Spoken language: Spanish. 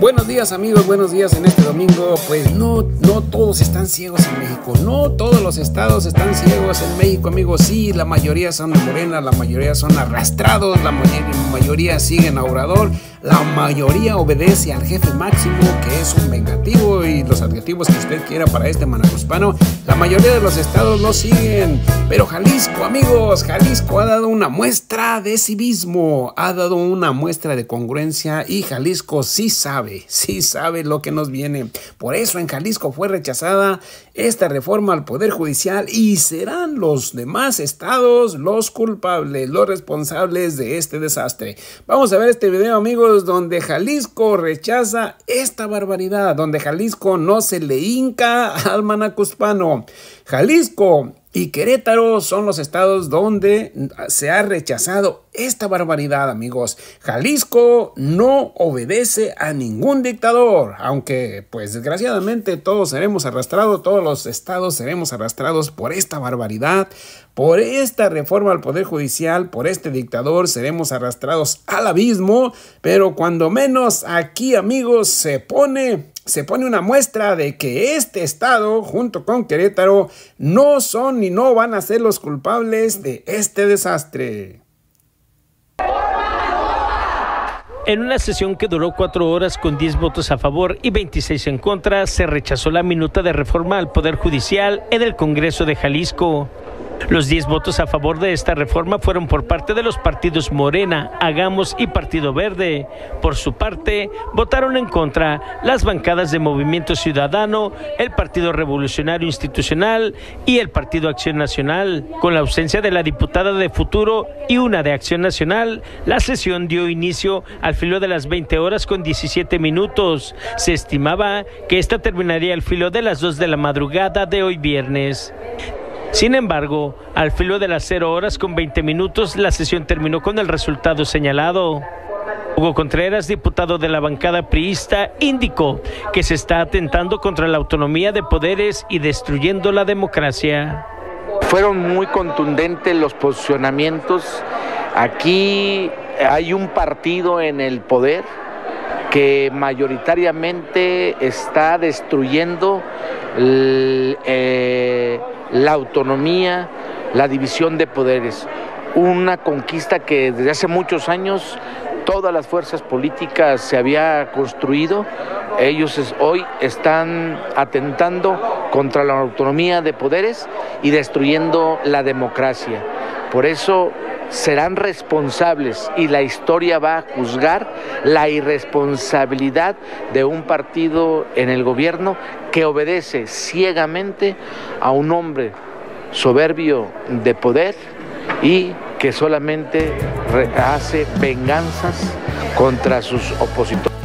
Buenos días amigos, buenos días en este domingo. Pues no, no todos están ciegos en México, no todos los estados están ciegos en México amigos. Sí, la mayoría son de Morena, la mayoría son arrastrados, la mayoría siguen a Obrador, la mayoría obedece al jefe máximo que es un vengativo y los adjetivos que usted quiera para este manacuspano. La mayoría de los estados lo siguen, pero Jalisco amigos, Jalisco ha dado una muestra de civismo, ha dado una muestra de congruencia y Jalisco sí sabe sí sabe lo que nos viene. Por eso en Jalisco fue rechazada esta reforma al Poder Judicial y serán los demás estados los culpables, los responsables de este desastre. Vamos a ver este video amigos donde Jalisco rechaza esta barbaridad, donde Jalisco no se le hinca al manacuspano. Jalisco y Querétaro son los estados donde se ha rechazado esta barbaridad, amigos. Jalisco no obedece a ningún dictador, aunque pues desgraciadamente todos seremos arrastrados, todos los estados seremos arrastrados por esta barbaridad, por esta reforma al Poder Judicial, por este dictador, seremos arrastrados al abismo, pero cuando menos aquí, amigos, se pone se pone una muestra de que este estado, junto con Querétaro, no son ni no van a ser los culpables de este desastre. En una sesión que duró cuatro horas con 10 votos a favor y 26 en contra, se rechazó la minuta de reforma al Poder Judicial en el Congreso de Jalisco. Los 10 votos a favor de esta reforma fueron por parte de los partidos Morena, Hagamos y Partido Verde. Por su parte, votaron en contra las bancadas de Movimiento Ciudadano, el Partido Revolucionario Institucional y el Partido Acción Nacional. Con la ausencia de la diputada de Futuro y una de Acción Nacional, la sesión dio inicio al filo de las 20 horas con 17 minutos. Se estimaba que esta terminaría al filo de las 2 de la madrugada de hoy viernes. Sin embargo, al filo de las 0 horas con 20 minutos, la sesión terminó con el resultado señalado. Hugo Contreras, diputado de la bancada priista, indicó que se está atentando contra la autonomía de poderes y destruyendo la democracia. Fueron muy contundentes los posicionamientos. Aquí hay un partido en el poder que mayoritariamente está destruyendo el, eh, la autonomía, la división de poderes. Una conquista que desde hace muchos años todas las fuerzas políticas se había construido. Ellos hoy están atentando contra la autonomía de poderes y destruyendo la democracia. Por eso serán responsables y la historia va a juzgar la irresponsabilidad de un partido en el gobierno que obedece ciegamente a un hombre soberbio de poder y que solamente hace venganzas contra sus opositores.